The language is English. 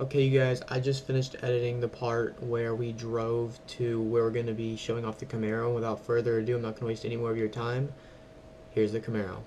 Okay, you guys, I just finished editing the part where we drove to where we're going to be showing off the Camaro. Without further ado, I'm not going to waste any more of your time. Here's the Camaro.